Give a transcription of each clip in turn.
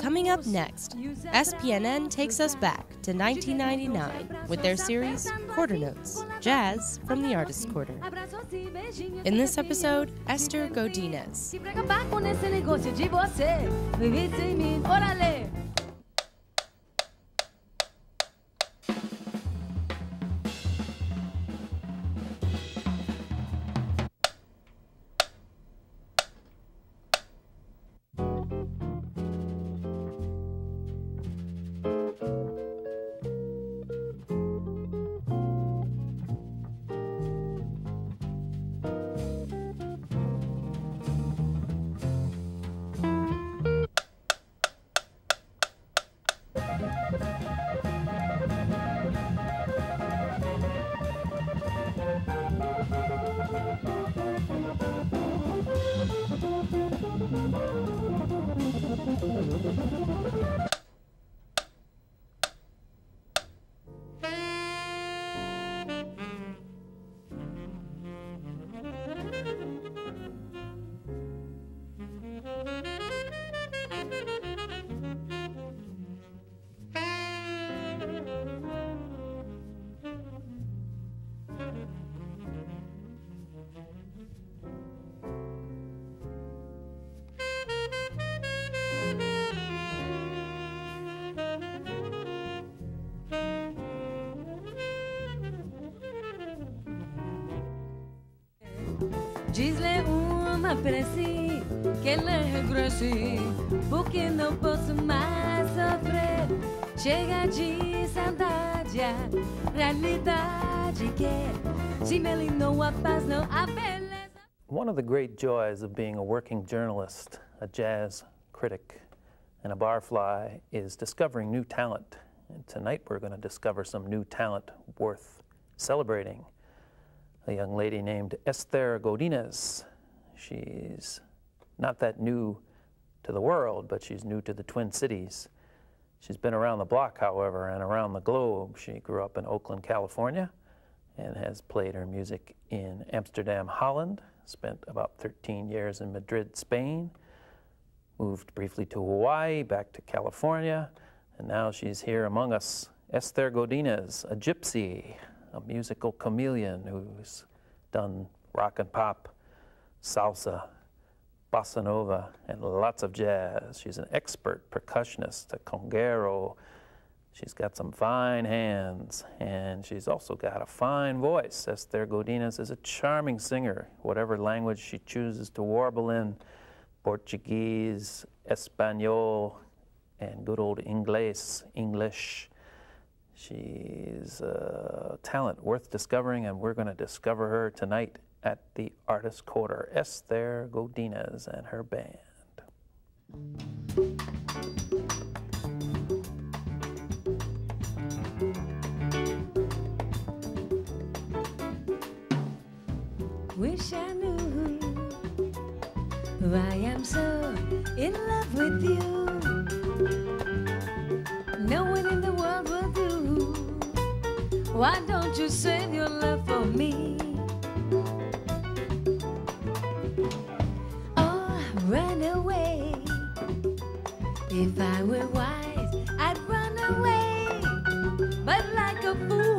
Coming up next, SPNN takes us back to 1999 with their series Quarter Notes Jazz from the Artist's Quarter. In this episode, Esther Godinez. Posso. Chega de saudade, a realidade que se a paz, não a beleza. One of the great joys of being a working journalist, a jazz critic, and a barfly is discovering new talent. And tonight we're going to discover some new talent worth celebrating a young lady named Esther Godinez. She's not that new to the world, but she's new to the Twin Cities. She's been around the block, however, and around the globe. She grew up in Oakland, California, and has played her music in Amsterdam, Holland, spent about 13 years in Madrid, Spain, moved briefly to Hawaii, back to California, and now she's here among us. Esther Godinez, a gypsy, a musical chameleon who's done rock and pop, salsa, bossa nova, and lots of jazz. She's an expert percussionist, a conguero. She's got some fine hands, and she's also got a fine voice. Esther Godinez is a charming singer, whatever language she chooses to warble in Portuguese, Espanol, and good old Inglés, English. She's a talent worth discovering, and we're going to discover her tonight at the artist Quarter. Esther Godinez and her band. Wish I knew why I'm so in love with you. No one in the world will do. Why don't you save your love for me? Away. If I were wise, I'd run away. But like a fool,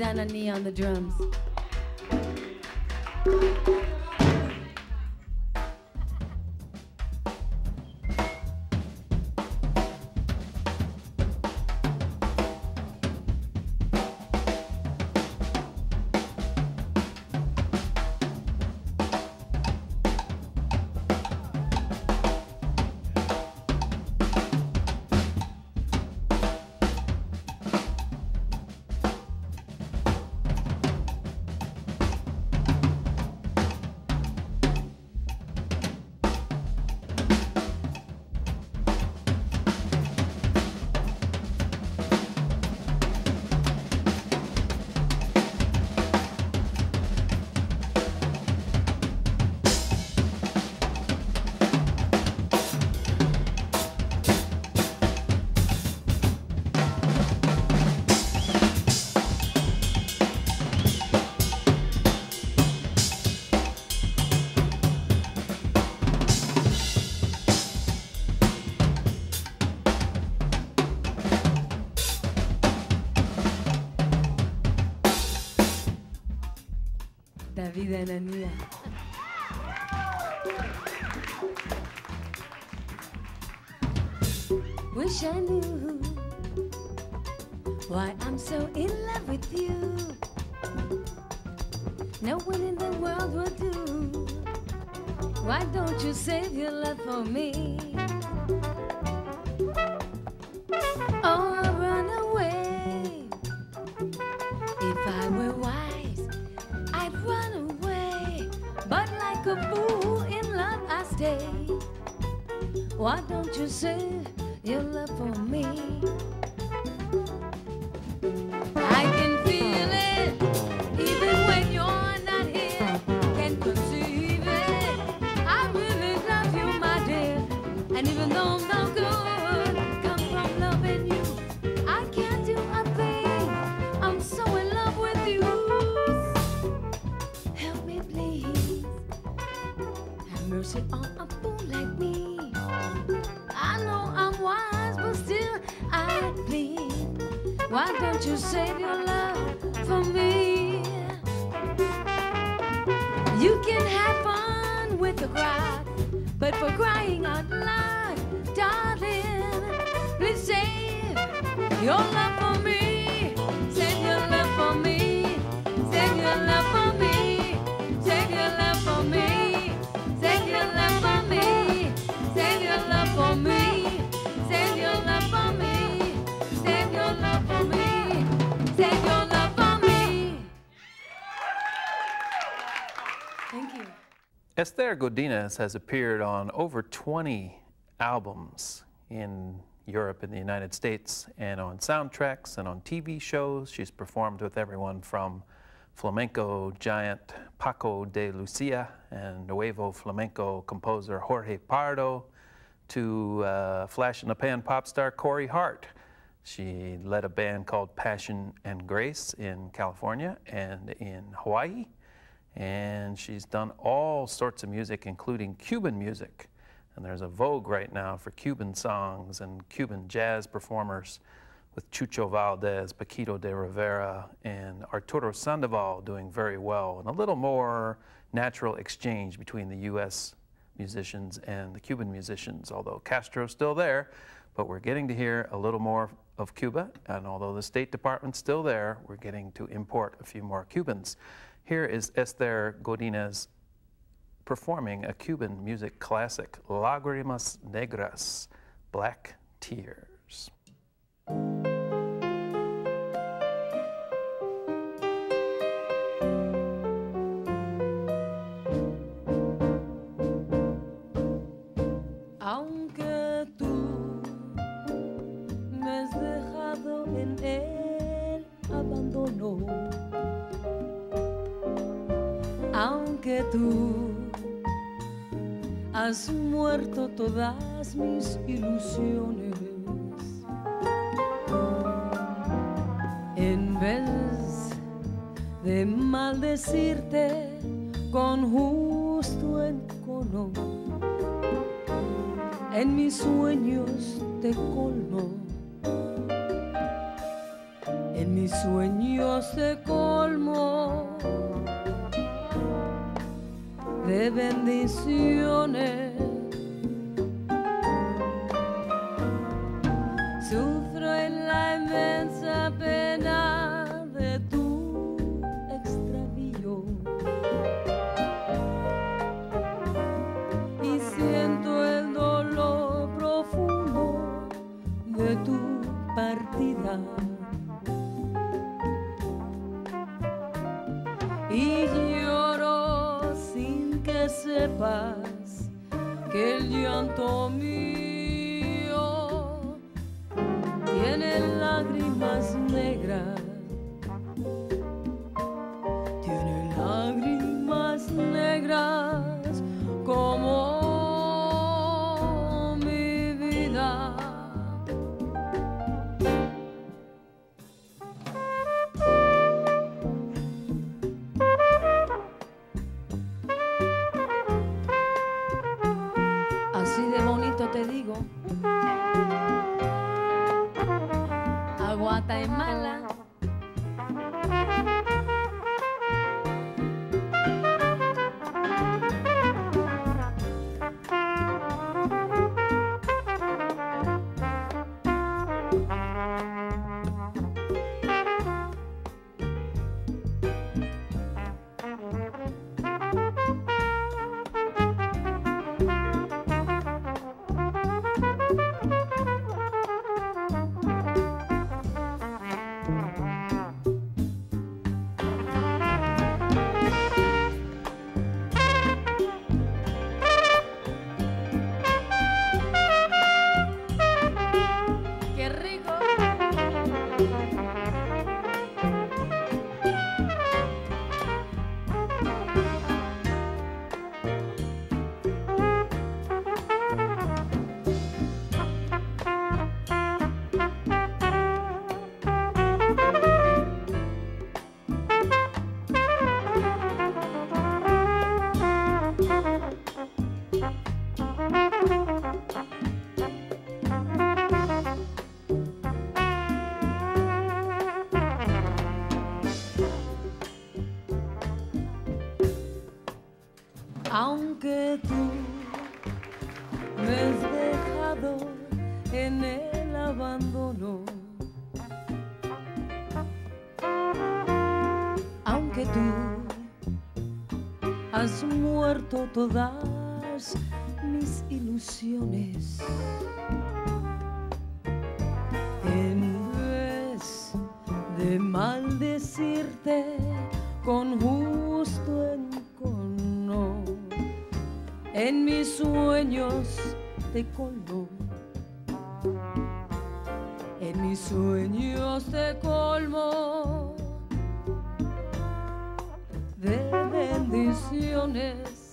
David Anani on the drums. David Anania. Wish I knew why I'm so in love with you. No one in the world will do. Why don't you save your love for me? Esther Godinez has appeared on over 20 albums in Europe and the United States and on soundtracks and on TV shows. She's performed with everyone from flamenco giant Paco de Lucia and nuevo flamenco composer Jorge Pardo to uh, flash in the pan pop star Corey Hart. She led a band called Passion and Grace in California and in Hawaii and she's done all sorts of music, including Cuban music. And there's a vogue right now for Cuban songs and Cuban jazz performers with Chucho Valdés, Paquito de Rivera, and Arturo Sandoval doing very well, and a little more natural exchange between the U.S. musicians and the Cuban musicians, although Castro's still there. But we're getting to hear a little more of Cuba, and although the State Department's still there, we're getting to import a few more Cubans. Here is Esther Godinez performing a Cuban music classic, Lágrimas Negras, Black Tears. Has muerto todas mis ilusiones, en vez de maldecirte con justo encono en mis sueños te colmo. En mis sueños te colmo de bendiciones. todas mis ilusiones. En vez de maldecirte con justo encono, en mis sueños te colmo. En mis sueños te colmo de bendiciones.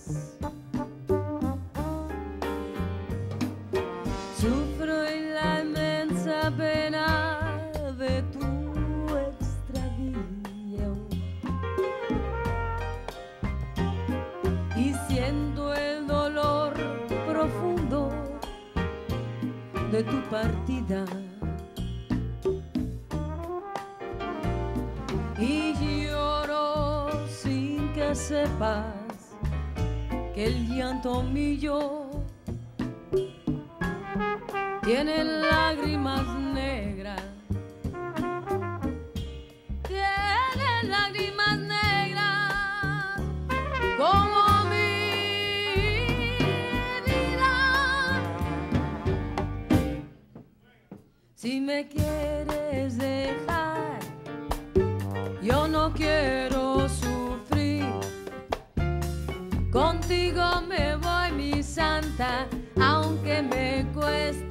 Sufro en la inmensa pena de tu extravío y siento el dolor profundo de tu partida. y lloro sin que sepa el llanto mío tiene lágrimas negras. Tiene lágrimas negras como mi vida. Si me quieres dejar, yo no quiero. aunque me cueste.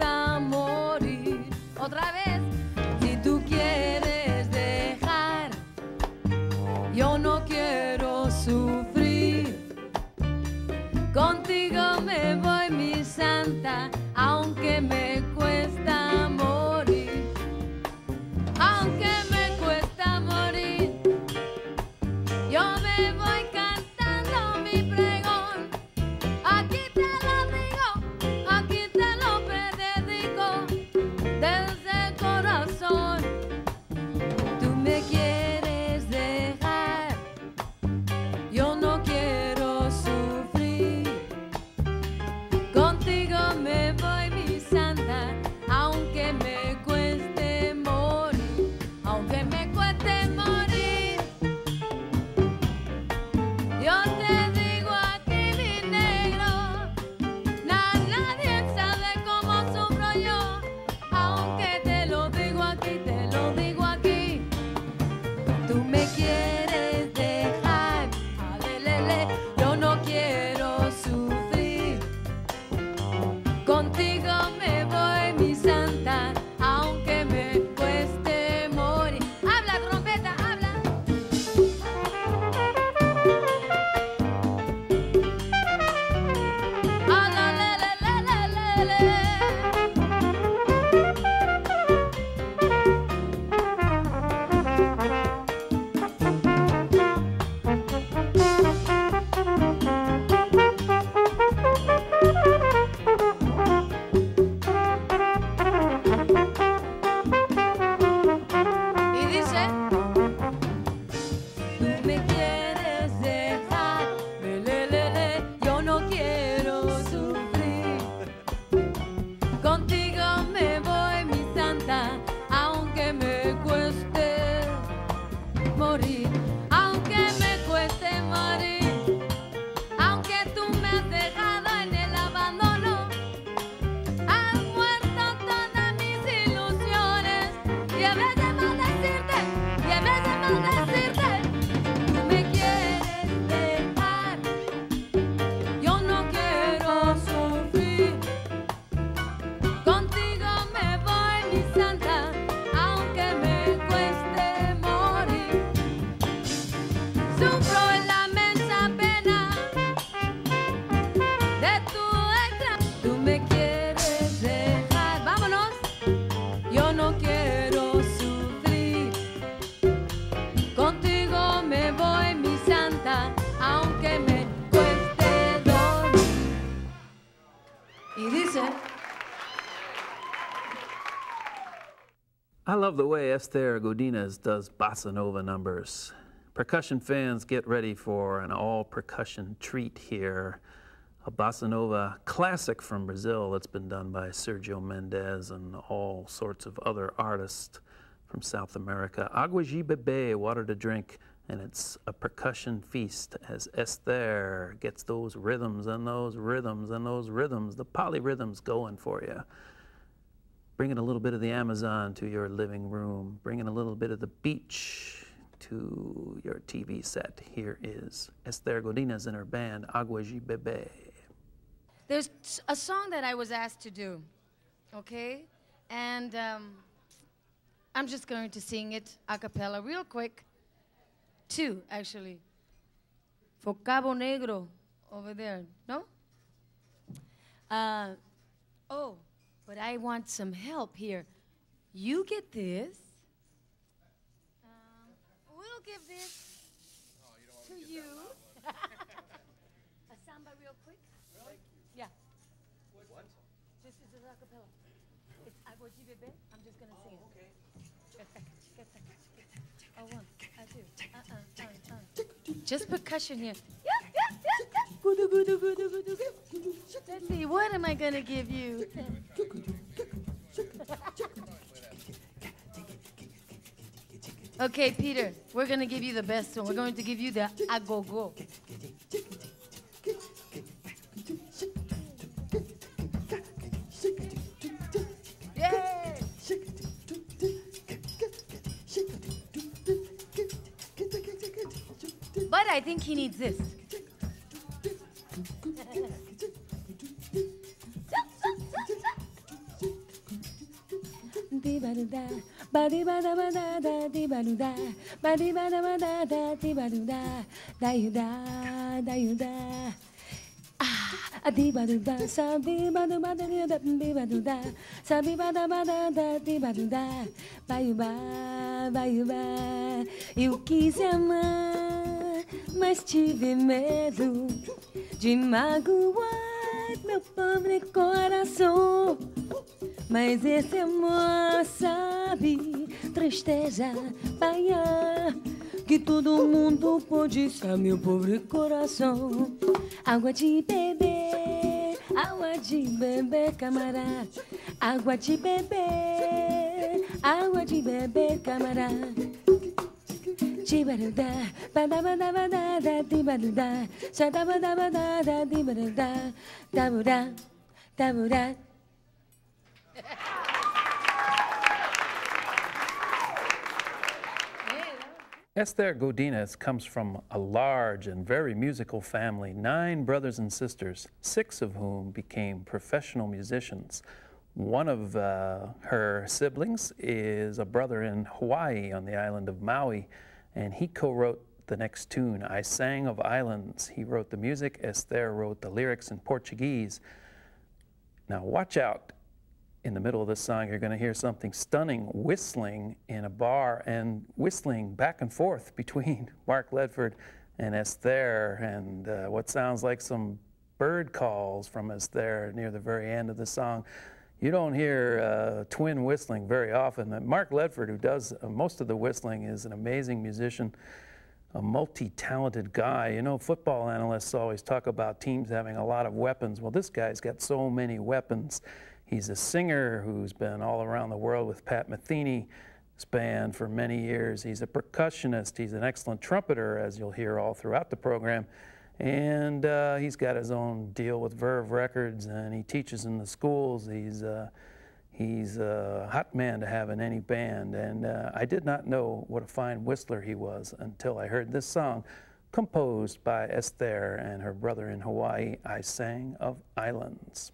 Love the way Esther Godinez does bossa nova numbers. Percussion fans, get ready for an all percussion treat here. A bossa nova classic from Brazil that's been done by Sergio Mendes and all sorts of other artists from South America. Agua de Beber, water to drink, and it's a percussion feast as Esther gets those rhythms and those rhythms and those rhythms, the polyrhythms going for you bringing a little bit of the Amazon to your living room, bringing a little bit of the beach to your TV set. Here is Esther Godinez and her band Agua Beber. There's a song that I was asked to do, okay? And um, I'm just going to sing it a cappella real quick. Two, actually. For Cabo Negro over there, no? Uh, oh, but I want some help here. You get this. Um, we'll give this to you. a samba real quick. Yeah. This is a cappella. It's Agua de Beber. I'm just gonna sing it. Oh, one, uh, two, uh, uh, uh, uh. Just percussion here. Yeah, yeah, yeah, yeah. Gudu, gudu, gudu, gudu, gudu. Let's see, what am I gonna give you? Okay, Peter, we're gonna give you the best one. We're going to give you the agogo. But I think he needs this. badibadabadada, badibadabadada, dibadudá, badibadabadada, dibadudá, daiudá, daiudá. Ah, dibadudá, sabibadabadada, dibadudá, sabibadabadada, dibadudá, baiubá, baiubá. Eu quis amar, mas tive medo de magoar meu pobre coração. Mas esse amor sabe, tristeza, paia, que todo mundo pode ser meu pobre coração. Água de beber, água de beber, camarada. Água de beber, água de beber, camarada. Chibaruda, badabadabada, dibaruda, shadabadabada, dibaruda, dabura, dabura. Esther Godinez comes from a large and very musical family, nine brothers and sisters, six of whom became professional musicians. One of uh, her siblings is a brother in Hawaii on the island of Maui, and he co wrote the next tune, I Sang of Islands. He wrote the music, Esther wrote the lyrics in Portuguese. Now, watch out. In the middle of this song, you're going to hear something stunning whistling in a bar and whistling back and forth between Mark Ledford and Esther, and uh, what sounds like some bird calls from Esther near the very end of the song. You don't hear uh, twin whistling very often. Mark Ledford, who does uh, most of the whistling, is an amazing musician, a multi talented guy. You know, football analysts always talk about teams having a lot of weapons. Well, this guy's got so many weapons. He's a singer who's been all around the world with Pat Metheny's band for many years. He's a percussionist. He's an excellent trumpeter, as you'll hear all throughout the program. And uh, he's got his own deal with Verve Records, and he teaches in the schools. He's uh, he's a hot man to have in any band. And uh, I did not know what a fine whistler he was until I heard this song, composed by Esther and her brother in Hawaii. I sang of islands.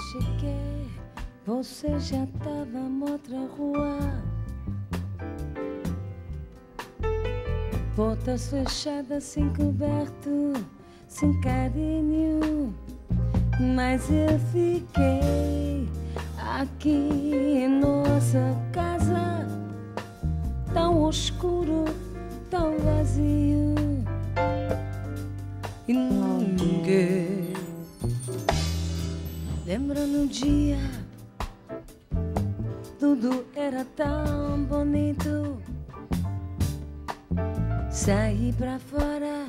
Cheguei, você já tava outra rua. Portas fechadas, sem coberto, sem carinho. Mas eu fiquei aqui em nossa casa, dia, tudo era tão bonito. Saí pra fora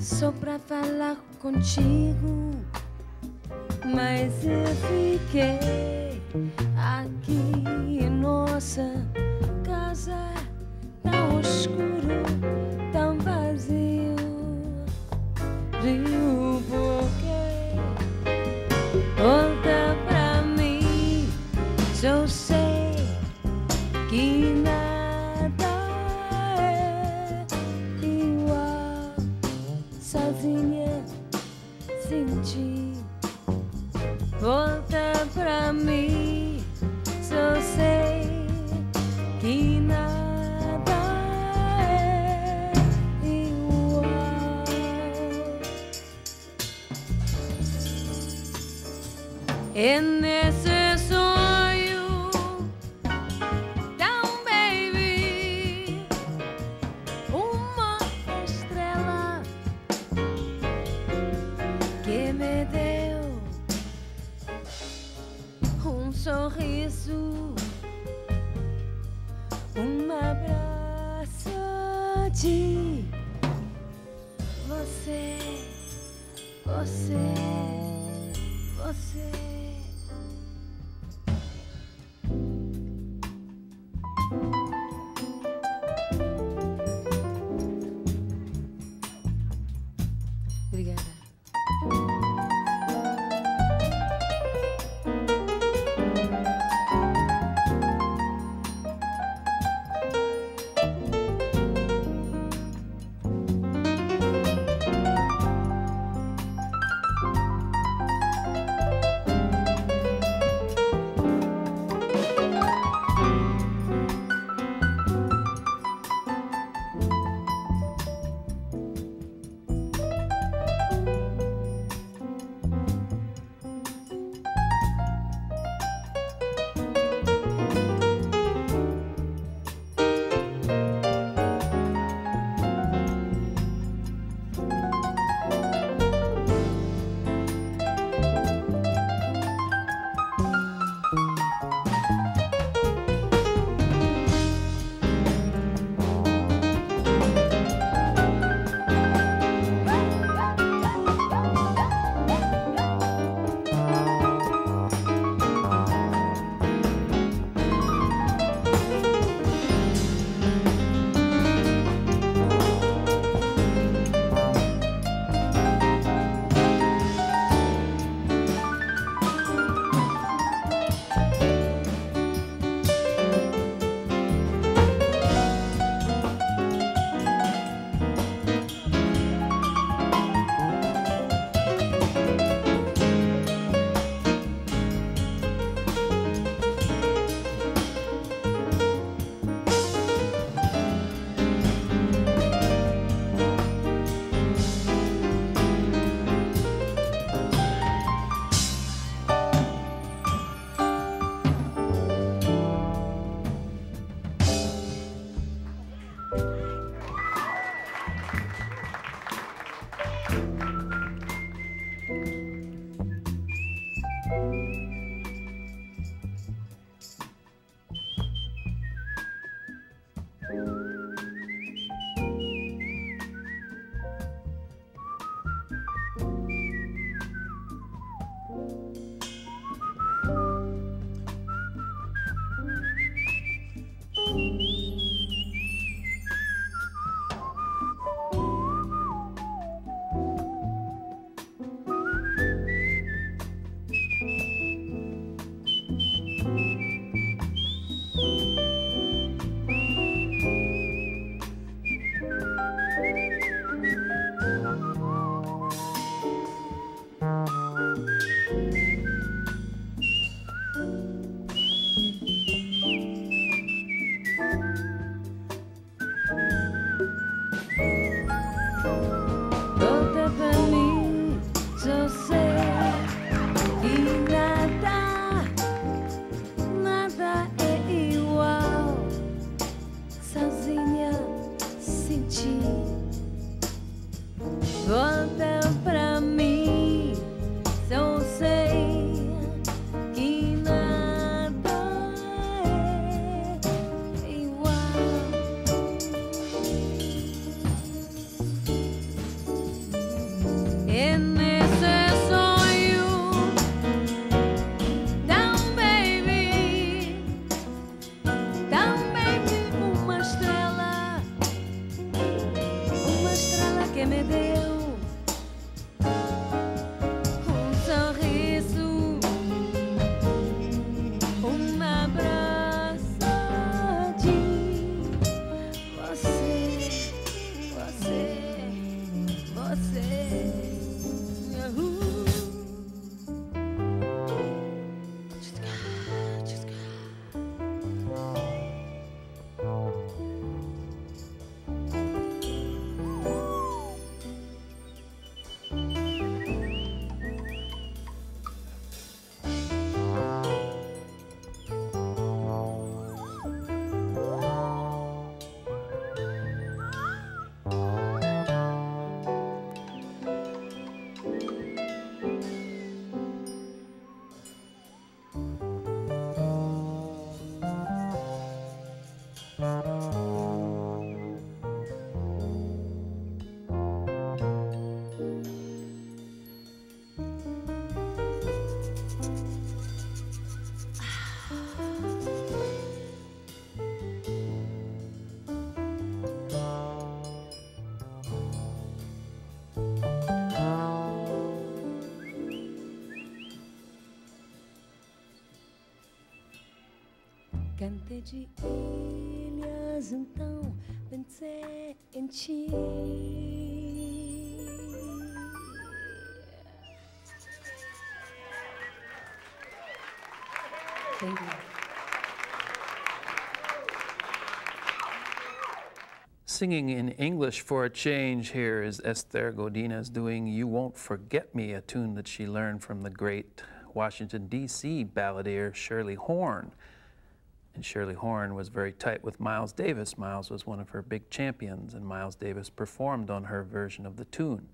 só pra falar contigo. Mas eu fiquei Obrigada. De ilhas, então pensei em ti. Thank you. Singing in English for a change here is Esther Godinez doing You Won't Forget Me, a tune that she learned from the great Washington, D.C. balladeer Shirley Horn. And Shirley Horn was very tight with Miles Davis. Miles was one of her big champions, and Miles Davis performed on her version of the tune.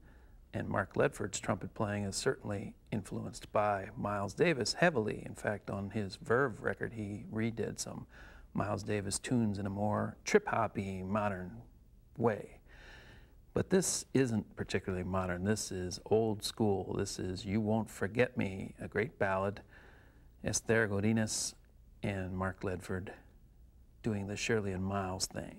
And Mark Ledford's trumpet playing is certainly influenced by Miles Davis heavily. In fact, on his Verve record, he redid some Miles Davis tunes in a more trip hoppy, modern way. But this isn't particularly modern. This is old school. This is You Won't Forget Me, a great ballad. Esther Godinez and Mark Ledford doing the Shirley and Miles thing.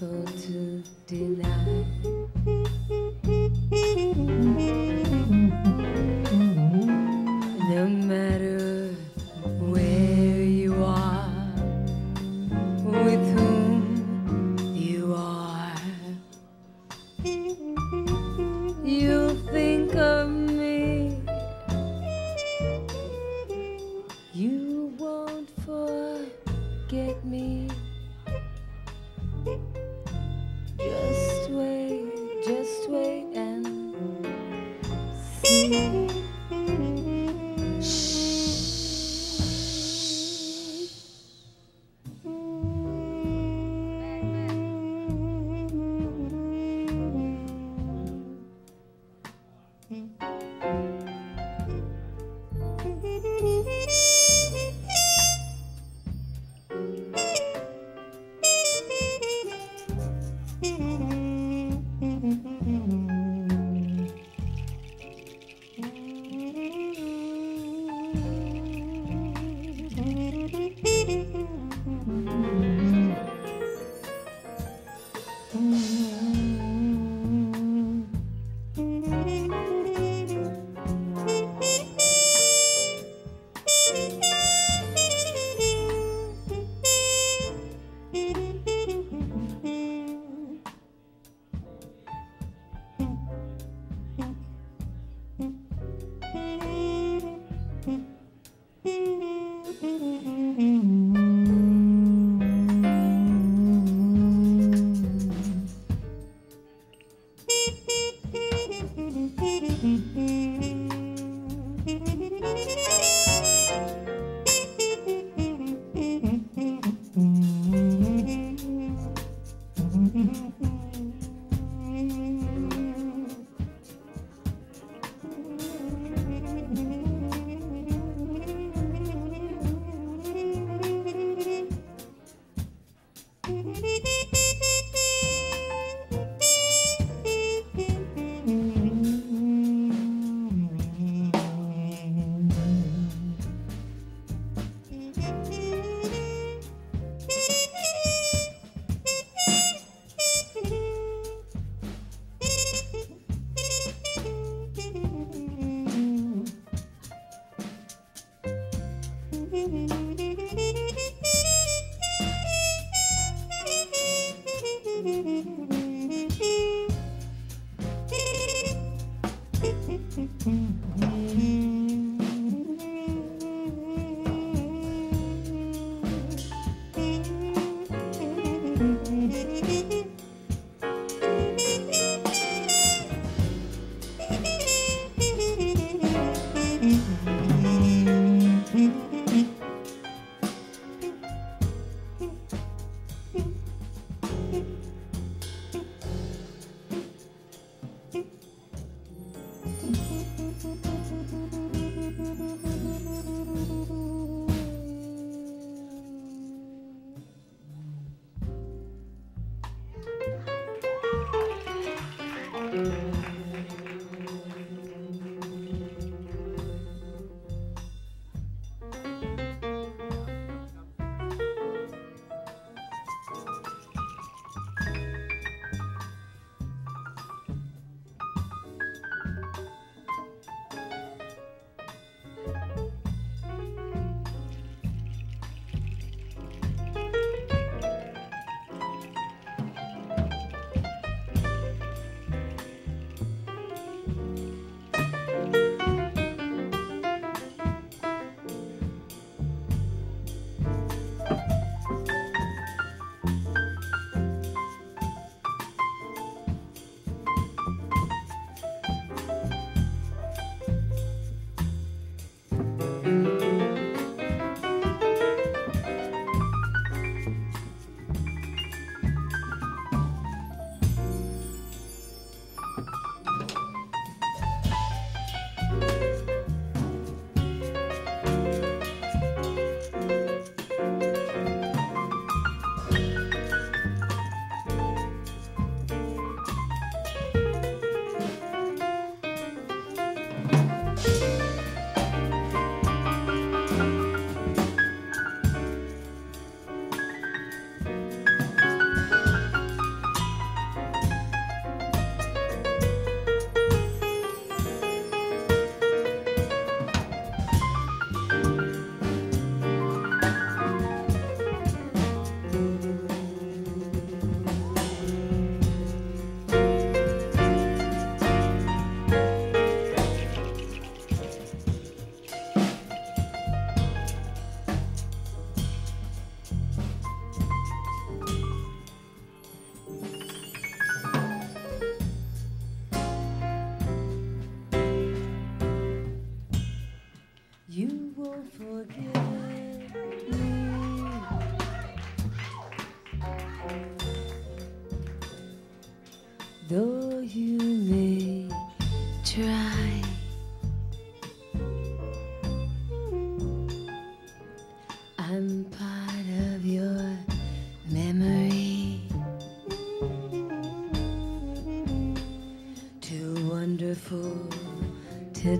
Wonderful to deny.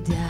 To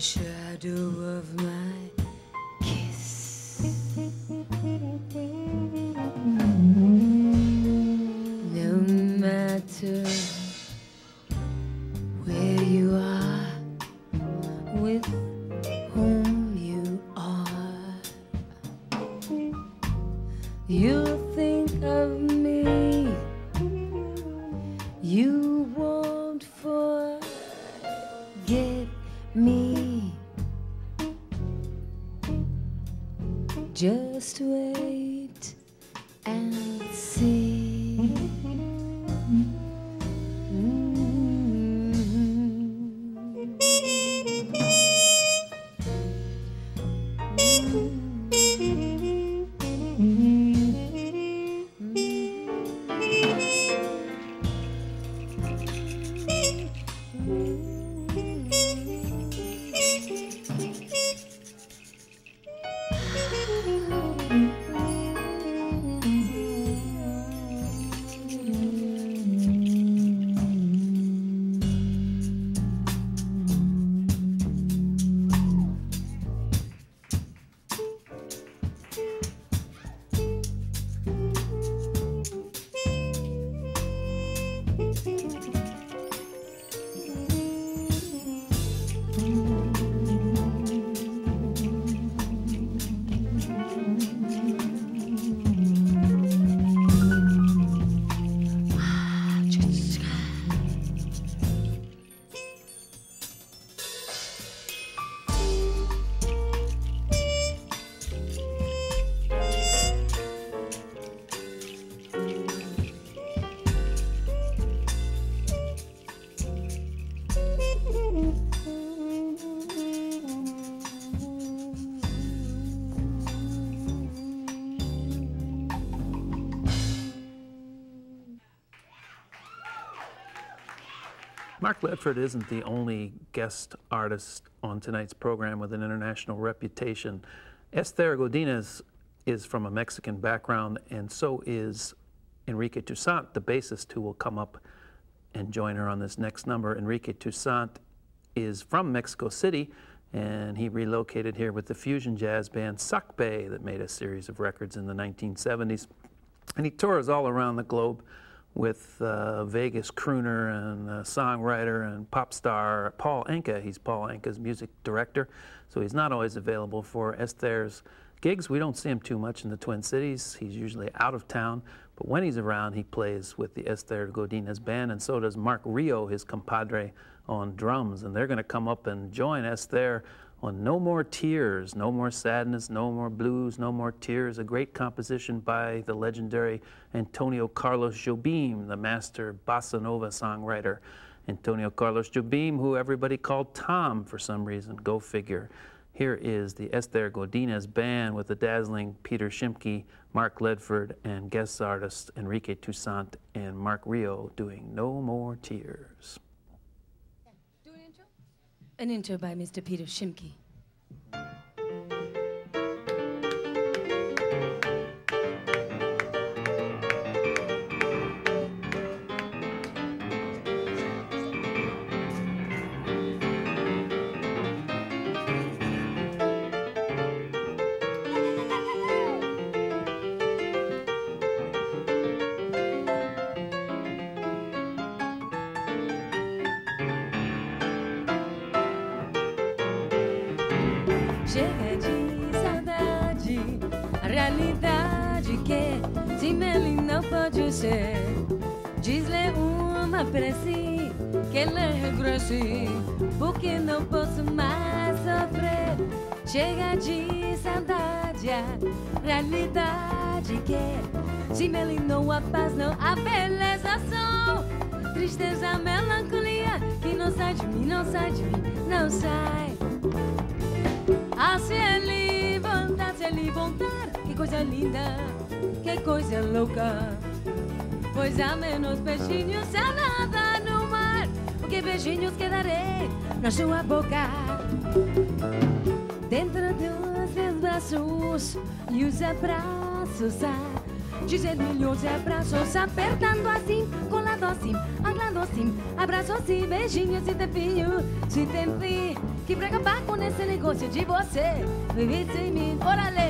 shadow of my Just wait Mark Ledford isn't the only guest artist on tonight's program with an international reputation. Esther Godinez is from a Mexican background, and so is Enrique Toussaint, the bassist who will come up and join her on this next number. Enrique Toussaint is from Mexico City, and he relocated here with the fusion jazz band Sacbe that made a series of records in the 1970s. And he tours all around the globe with uh, Vegas crooner and uh, songwriter and pop star Paul Anka. He's Paul Anka's music director, so he's not always available for Esther's gigs. We don't see him too much in the Twin Cities. He's usually out of town, but when he's around, he plays with the Esther Godinez band, and so does Mark Rio, his compadre, on drums. And they're going to come up and join Esther on No More Tears, No More Sadness, No More Blues, No More Tears, a great composition by the legendary Antonio Carlos Jobim, the master bossa nova songwriter. Antonio Carlos Jobim, who everybody called Tom for some reason, go figure. Here is the Esther Godinez band with the dazzling Peter Schimke, Mark Ledford, and guest artists Enrique Toussaint and Mark Rio doing No More Tears. An intro by Mr. Peter Schimke. Diz-lhe uma prece que ele regresse, porque não posso mais sofrer. Chega de saudade, a realidade que se ele não há paz, não há beleza, só tristeza, melancolia que não sai de mim, não sai de mim, não sai. Ah, se ele voltar, se ele voltar, que coisa linda, que coisa louca. Pois há menos beijinhos a nada no mar, porque beijinhos que darei na sua boca. Dentro dos meus braços e os abraços, ah, dizer milhões de abraços, apertando assim, colado assim, aglado assim, abraços assim, beijinhos e tempinho, se tem fim, que pra acabar com esse negócio de você, viver sem mim, órale!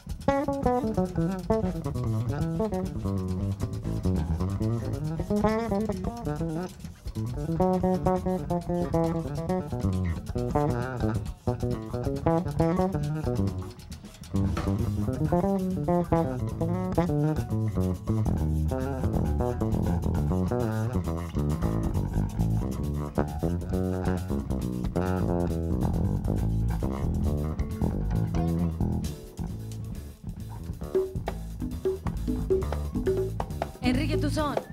Enrique Suzan.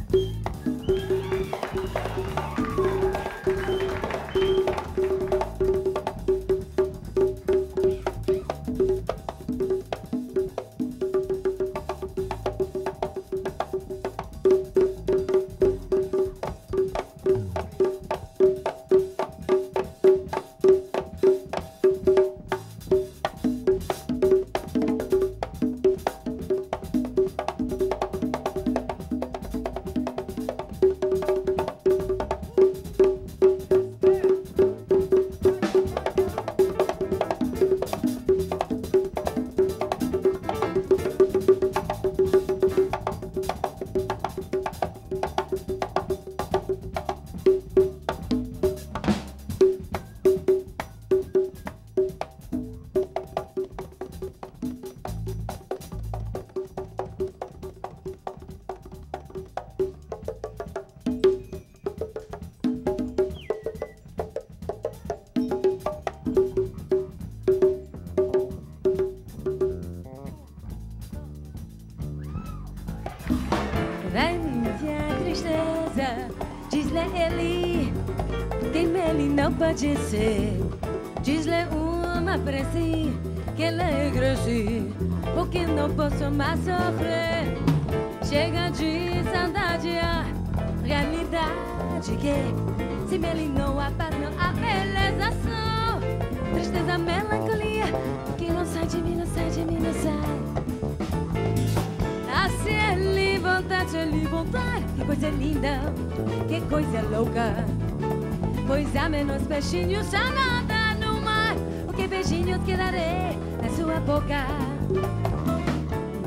Louca. Pois há menos peixinhos chamada no mar, o que beijinhos que darei na sua boca.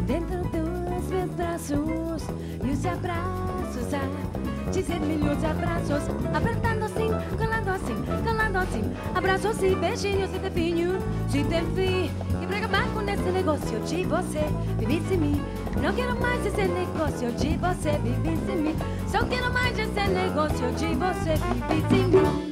Dentro dos meus braços, e os abraços, a dizer milhões de abraços, apertando assim, colando assim, colando assim, abraços e beijinhos e definho, tem fim, e pra acabar com esse negócio de você, viver sem mim. Não quero mais esse negócio de você viver sem mim. Só quero mais esse negócio de você viver sem mim.